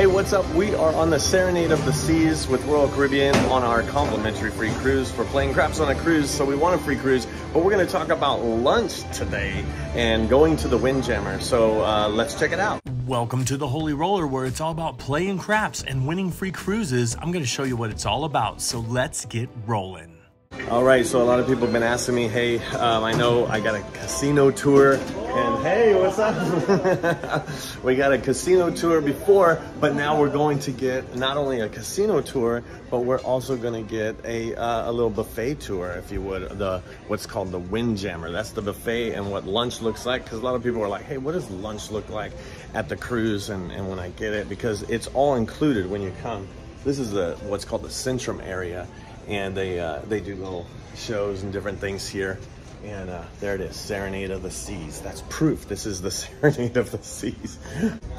Hey, what's up? We are on the Serenade of the Seas with Royal Caribbean on our complimentary free cruise for playing craps on a cruise. So we want a free cruise, but we're going to talk about lunch today and going to the Windjammer. So uh, let's check it out. Welcome to the Holy Roller, where it's all about playing craps and winning free cruises. I'm going to show you what it's all about. So let's get rolling. All right, so a lot of people have been asking me, hey, um, I know I got a casino tour, hey, what's up? we got a casino tour before, but now we're going to get not only a casino tour, but we're also going to get a, uh, a little buffet tour, if you would, the what's called the Windjammer. That's the buffet and what lunch looks like, because a lot of people are like, hey, what does lunch look like at the cruise and, and when I get it? Because it's all included when you come. This is the what's called the Centrum area and they uh, they do little shows and different things here. And uh, there it is, Serenade of the Seas. That's proof this is the Serenade of the Seas.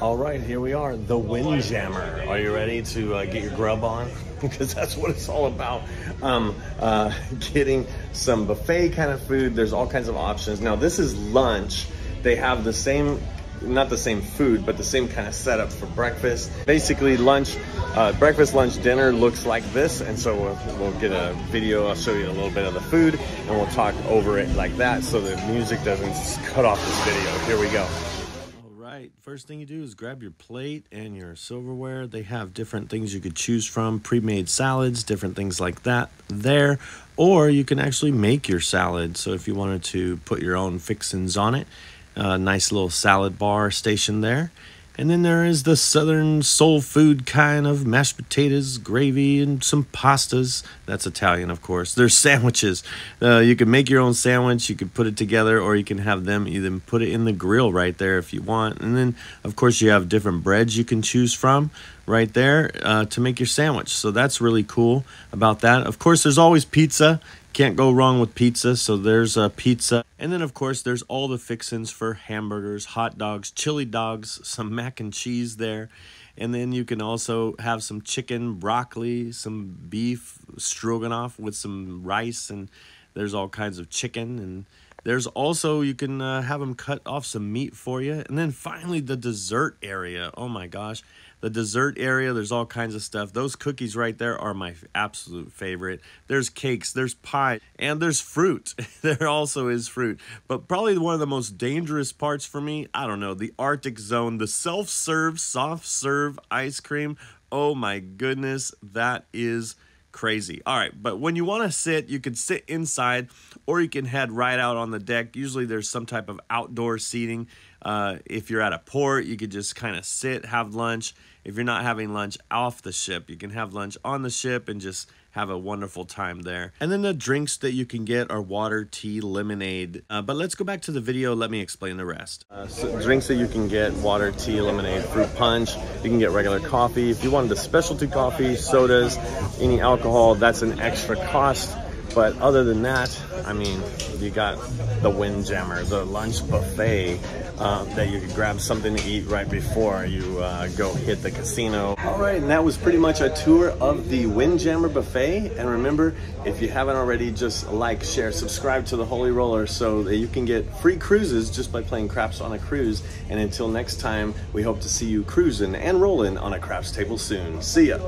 All right, here we are, the Windjammer. Are you ready to uh, get your grub on? because that's what it's all about. Um, uh, getting some buffet kind of food. There's all kinds of options. Now this is lunch. They have the same not the same food, but the same kind of setup for breakfast. Basically, lunch, uh, breakfast, lunch, dinner looks like this. And so we'll, we'll, get a video. I'll show you a little bit of the food and we'll talk over it like that so the music doesn't cut off this video. Here we go. All right, first thing you do is grab your plate and your silverware. They have different things you could choose from, pre-made salads, different things like that there. Or you can actually make your salad. So if you wanted to put your own fixins on it, a nice little salad bar station there. And then there is the southern soul food kind of mashed potatoes, gravy, and some pastas. That's Italian, of course. There's sandwiches. Uh, you can make your own sandwich. You can put it together, or you can have them either put it in the grill right there if you want. And then, of course, you have different breads you can choose from right there uh, to make your sandwich. So that's really cool about that. Of course, there's always pizza. Can't go wrong with pizza. So there's a pizza. And then, of course, there's all the fixins for hamburgers, hot dogs, chili dogs, some mac and cheese there. And then you can also have some chicken, broccoli, some beef stroganoff with some rice. And there's all kinds of chicken. And there's also, you can uh, have them cut off some meat for you. And then finally, the dessert area. Oh my gosh the dessert area, there's all kinds of stuff. Those cookies right there are my absolute favorite. There's cakes, there's pie, and there's fruit. there also is fruit. But probably one of the most dangerous parts for me, I don't know, the Arctic Zone, the self-serve, soft-serve ice cream. Oh my goodness, that is crazy. All right, but when you want to sit, you can sit inside or you can head right out on the deck. Usually there's some type of outdoor seating. Uh, if you're at a port, you could just kind of sit, have lunch. If you're not having lunch off the ship, you can have lunch on the ship and just have a wonderful time there. And then the drinks that you can get are water, tea, lemonade. Uh, but let's go back to the video. Let me explain the rest. Uh, so drinks that you can get, water, tea, lemonade, fruit punch. You can get regular coffee. If you wanted the specialty coffee, sodas, any alcohol, that's an extra cost. But other than that, I mean, you got the Windjammer, the lunch buffet uh, that you could grab something to eat right before you uh, go hit the casino. All right, and that was pretty much a tour of the Windjammer buffet. And remember, if you haven't already, just like, share, subscribe to the Holy Roller so that you can get free cruises just by playing craps on a cruise. And until next time, we hope to see you cruising and rolling on a craps table soon. See ya.